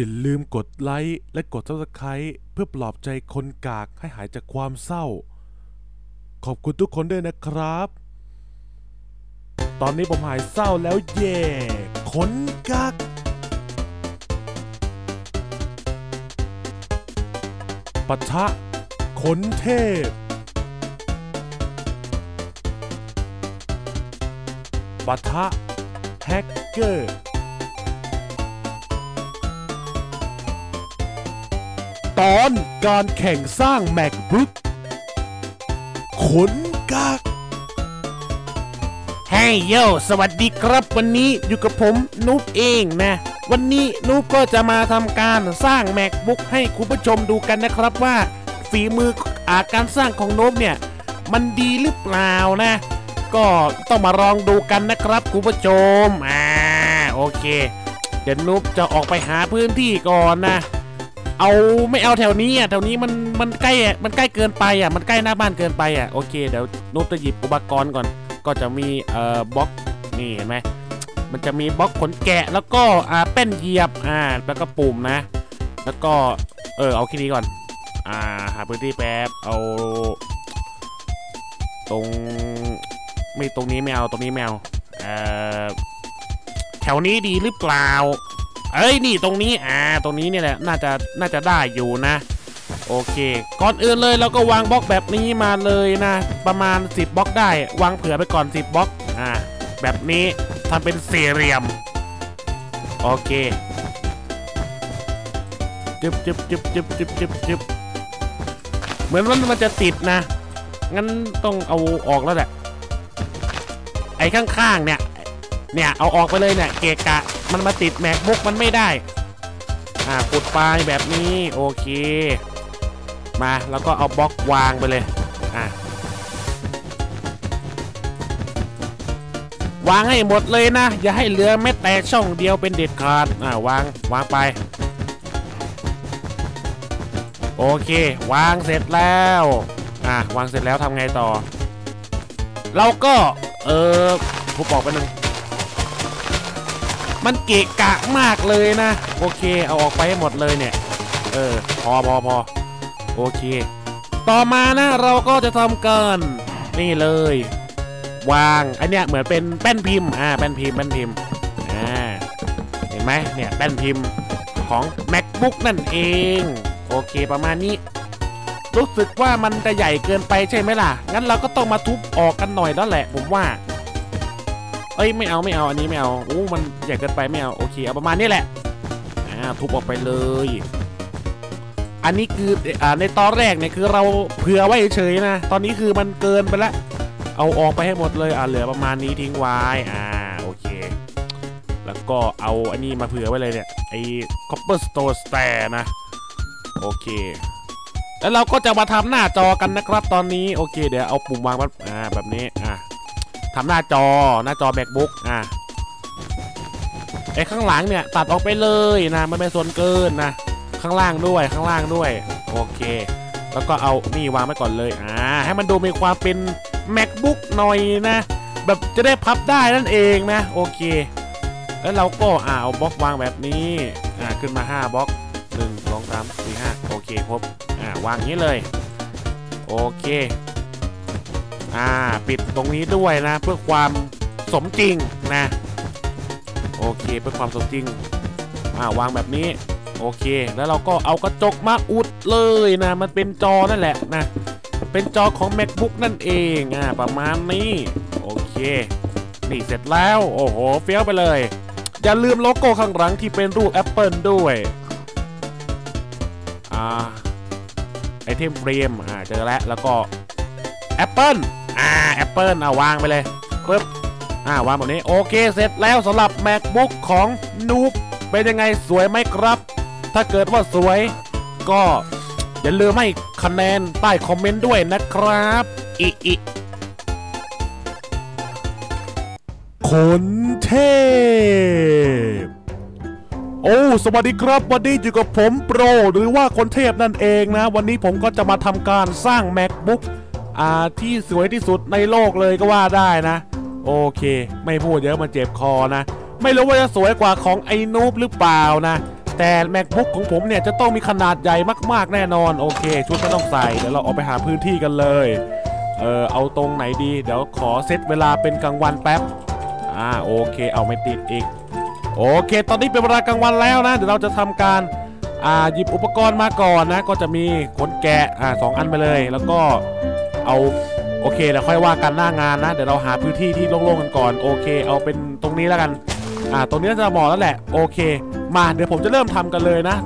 อย่าลืมกดไลค์และกด subscribe เพื่อปลอบใจคนกากให้หายจากความเศร้า ขอบคุณทุกคนด้วยนะครับ ตอนนี้ผมหายเศร้าแล้วเย่คนกากปะทะขนเทพ ปะทะแฮกเกอร์ ตอนการแข่งสร้าง MacBook ขนกากเฮ้ยโยสวัสดีครับวันนี้อยู่กับผมนุ๊กเองนะ วันนี้นุ๊กก็จะมาทำการสร้าง MacBook ให้คุณผู้ชมดูกันนะครับว่า ฝีมืออาการสร้างของนุ๊กเนี่ย มันดีหรือเปล่านะ ก็ต้องมาลองดูกันนะครับคุณผู้ชมอ่าโอเค เดี๋ยวนุ๊กจะออกไปหาพื้นที่ก่อนนะ เอาไม่เอาแถวนี้อะแถวนี้มันมันใกล้อะมันใกล้เกินไปอะมันใกล้หน้าบ้านเกินไปอะโอเคเดี๋ยวนุ๊กจะหยิบอุปกรณ์ก่อน ก็จะมีเอ่อบล็อกนี่เห็นไหมมันจะมีบล็อกขนแกะแล้วก็อ่าแป้นเหยียบอ่าแล้วก็ปุ่มนะ แล้วก็เออเอาแค่นี้ก่อน อ่าหาพื้นที่แป๊บเอา ตรงไม่ตรงนี้ไม่เอาตรงนี้ไม่เอาเอ่อแถวนี้ดีหรือเปล่า เอ้ยนี่ตรงนี้อ่าตรงนี้เนี่ยแหละน่าจะน่าจะได้อยู่นะ โอเค ก่อนอื่นเลยเราก็วางบล็อกแบบนี้มาเลยนะ ประมาณ 10บล็อกได้ วางเผื่อไปก่อน 10บล็อกอ่าแบบนี้ทำเป็นสี่เหลี่ยม โอเคจึบจึบจึบจึบจึบจึบจึบเหมือนว่ามันจะติดนะ งั้นต้องเอาออกแล้วแหละไอ้ข้างๆเนี่ย เนี่ยเอาออกไปเลยเนี่ยเกะกะมันมาติดแมกบุ๊กมันไม่ได้อ่าขุดปลายแบบนี้โอเค มาแล้วก็เอาบล็อกวางไปเลยอะวางให้หมดเลยนะ อย่าให้เหลือแม้แต่ช่องเดียวเป็นเด็ดขาดอ่าวางวางไป โอเค วางเสร็จแล้วอะวางเสร็จแล้วทำไงต่อ เราก็เออผมบอกไปหนึ่ง มันเกะกะมากเลยนะ โอเค เอาออกไปให้หมดเลยเนี่ย เออ พอพอพอโอเค ต่อมานะเราก็จะทำกันนี่เลย วางอันเนี้ยเหมือนเป็นแป้นพิมพ์อ่าแป้นพิมพ์แป้นพิมพ์อ่าเห็นไหมเนี่ยแป้นพิมพ์ของ macbook นั่นเอง โอเคประมาณนี้ รู้สึกว่ามันจะใหญ่เกินไปใช่ไหมล่ะ งั้นเราก็ต้องมาทุบออกกันหน่อยแล้วแหละผมว่า เอ้ยไม่เอาไม่เอาอันนี้ไม่เอาโอ้มันใหญ่เกินไปไม่เอาโอเคเอาประมาณนี้แหละอ่าทุบออกไปเลย อันนี้คืออ่าในตอนแรกเนี่ยคือเราเผื่อไว้เฉยๆนะตอนนี้คือมันเกินไปแล้วเอาออกไปให้หมดเลยอ่าเหลือประมาณนี้ทิ้งไว้อ่าโอเค แล้วก็เอาอันนี้มาเผื่อไว้เลยเนี่ยไอ้ copper store stair นะโอเคแล้วเราก็จะมาทำหน้าจอกันนะครับตอนนี้โอเค เดี๋ยวเอาปุ่มวางแบบอ่าแบบนี้อ่า ทำหน้าจอหน้าจอ macbook อะไอ้ข้างหลังเนี่ยตัดออกไปเลยนะมันเป็นส่วนเกินนะข้างล่างด้วยข้างล่างด้วยโอเค แล้วก็เอานี่วางไว้ก่อนเลยอ่าให้มันดูมีความเป็น macbook หน่อยนะ แบบจะได้พับได้นั่นเองนะโอเค แล้วเราก็อ่าเอาบล็อกวางแบบนี้อ่าขึ้นมา 5บล็อก1 2 3 4 5โอเคครบอ่าวางอย่างนี้เลย โอเค อ่าปิดตรงนี้ด้วยนะ เพื่อความสมจริงนะโอเคเพื่อความสมจริงอ่าวางแบบนี้โอเค แล้วเราก็เอากระจกมาอุดเลยนะ มันเป็นจอนั่นแหละนะ เป็นจอของ MacBook นั่นเองอ่าประมาณนี้โอเค นี่เสร็จแล้วโอ้โหเฟี้ยวไปเลย อย่าลืมโลโก้ข้างหลังที่เป็นรูป Apple ด้วยอ่า item frame อ่าเจอแล้วแล้วก็ Apple อ่า Apple เอาวางไปเลยปึ๊บอ่าวางแบบนี้โอเคเสร็จแล้วสำหรับ MacBook ของนูบเป็นยังไงสวยไหมครับ ถ้าเกิดว่าสวย ก็อย่าลืมให้คะแนนใต้คอมเมนต์ด้วยนะครับอีอีขนเทพ โอ้ สวัสดีครับ วันนี้อยู่กับผมโปร หรือว่าคนเทพนั่นเองนะ วันนี้ผมก็จะมาทำการสร้าง macbook อ่าที่สวยที่สุดในโลกเลยก็ว่าได้นะ โอเค ไม่พูดเยอะมันเจ็บคอนะ ไม่รู้ว่าจะสวยกว่าของไอ้นูบหรือเปล่านะ แต่ macbook ของผมเนี่ยจะต้องมีขนาดใหญ่มากๆแน่นอน โอเค ชุดไม่ต้องใส่เดี๋ยวเราออกไปหาพื้นที่กันเลย เออเอาตรงไหนดี เดี๋ยวขอเซตเวลาเป็นกลางวันแป๊บอ่าโอเค เอาไม่ติดอีก โอเค ตอนนี้เป็นเวลากลางวันแล้วนะ เดี๋ยวเราจะทำการอ่าหยิบอุปกรณ์มาก่อนนะ ก็จะมีขนแกะอ่าสองอันไปเลย แล้วก็ เอาโอเคเดี๋ยวค่อยว่ากันหน้างานนะเดี๋ยวเราหาพื้นที่ที่โล่งๆกันก่อนโอเค เอาเป็นตรงนี้แล้วกันอ่าตรงนี้จะเหมาะแล้วแหละโอเค มาเดี๋ยวผมจะเริ่มทำกันเลยนะ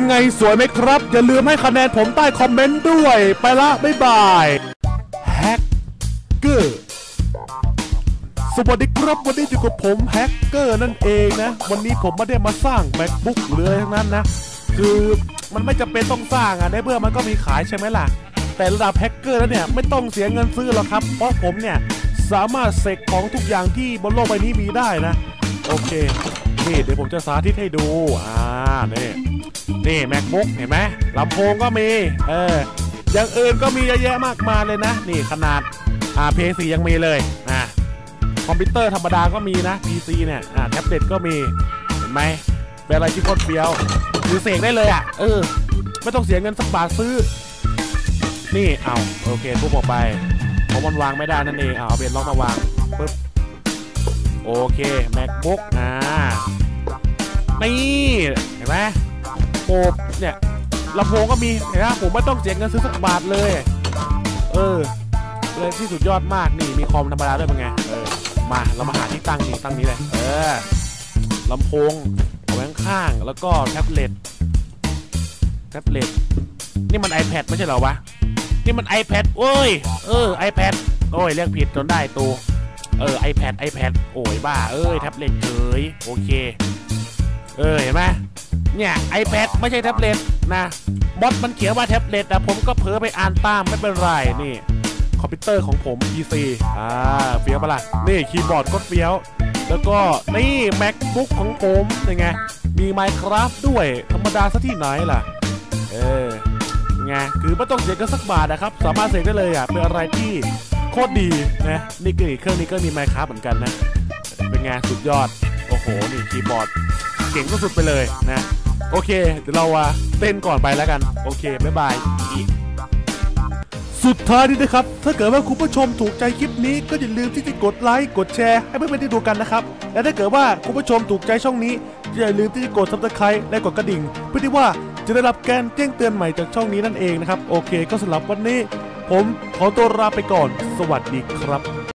เป็นไงสวยไหมครับ อย่าลืมให้คะแนนผมใต้คอมเมนต์ด้วย ไปละ บ๊ายบายแฮกเกอร์สวัสดีครับวันนี้อยู่กับผมแฮกเกอร์นั่นเองนะ วันนี้ผมไม่ได้มาสร้าง MacBook หรืออะไรทั้งนั้นนะ คือมันไม่จำเป็นต้องสร้างอะในเมื่อมันก็มีขายใช่ไหมล่ะ แต่ระดับแฮกเกอร์แล้วเนี่ยไม่ต้องเสียเงินซื้อหรอกครับ เพราะผมเนี่ยสามารถเสกของทุกอย่างที่บนโลกใบนี้มีได้นะ โอเค นี่เดี๋ยวผมจะสาธิตให้ดูอ่านี่นี่ MacBook เห็นไหมลำโพงก็มีเอออย่างอื่นก็มีเยอะแยะมากมายเลยนะ นี่ขนาดอ่า PS4 ยังมีเลยอ่าคอมพิวเตอร์ธรรมดาก็มีนะ PC เนี่ยอ่าแท็บเล็ตก็มีเห็นไหมเป็นอะไรที่โคตรเฟี้ยวหรือเสกได้เลยอะเออไม่ต้องเสียเงินสักบาทซื้อ นี่เอาโอเคทุบออกไปเพราะมันวางไม่ได้นั่นเองเอาเอาเบนล็อกมาวางปึ๊บโอเค macbook อ่า นี่เห็นไหมโอ้เนี่ยลำโพงก็มีเห็นไหมผมไม่ต้องเสียเงินซื้อสักบาทเลย เออเลยที่สุดยอดมากนี่มีคอมธรรมดาด้วยเป็นไงเออมาเรามาหาที่ตั้งนี่ตั้งนี้เลย เออลำโพงเอาไว้ข้างแล้วก็แท็บเล็ตแท็บเล็ตนี่มัน iPad ไม่ใช่เหรอวะ นี่มัน iPad โอ้ย เออ iPad โอ้ยเรียกผิดจนได้ตัว เออ iPad iPad โอ้ยบ้า เอ้ยแท็บเล็ตเฉยโอเค เออเห็นไหมเนี่ย iPad ไม่ใช่แท็บเล็ตนะบอสมันเขียนว่าแท็บเล็ตนะผมก็เผลอไปอ่านตามไม่เป็นไรนี่คอมพิวเตอร์ของผม PC อ่าเฟี้ยวปะล่ะนี่คีย์บอร์ดก็เฟี้ยว แล้วก็นี่ MacBook ของผมยังไง มี Minecraft ด้วย ธรรมดาซะที่ไหนล่ะ เออไงคือไม่ต้องเสียกันสักบาทนะครับ สามารถเสกได้เลยอะ เป็นอะไรที่โคตรดีนะ นี่ก็อีกเครื่องนี้ก็มีไมค์ครับเหมือนกันนะ เป็นไงสุดยอด โอ้โห นี่คีย์บอร์ด เก่งสุดๆไปเลยนะ โอเค เดี๋ยวเราอะเต้นก่อนไปแล้วกัน โอเค บ๊ายบาย สุดท้ายนี้นะครับ ถ้าเกิดว่าคุณผู้ชมถูกใจคลิปนี้ ก็อย่าลืมที่จะกดไลค์ กดแชร์ให้เพื่อนๆได้ดูกันนะครับ และถ้าเกิดว่าคุณผู้ชมถูกใจช่องนี้ อย่าลืมที่จะกด subscribe และกดกระดิ่ง เพื่อที่ว่าจะได้รับการแจ้งเตือนใหม่จากช่องนี้นั่นเองนะครับ โอเค ก็สำหรับวันนี้ ผมขอตัวลาไปก่อน สวัสดีครับ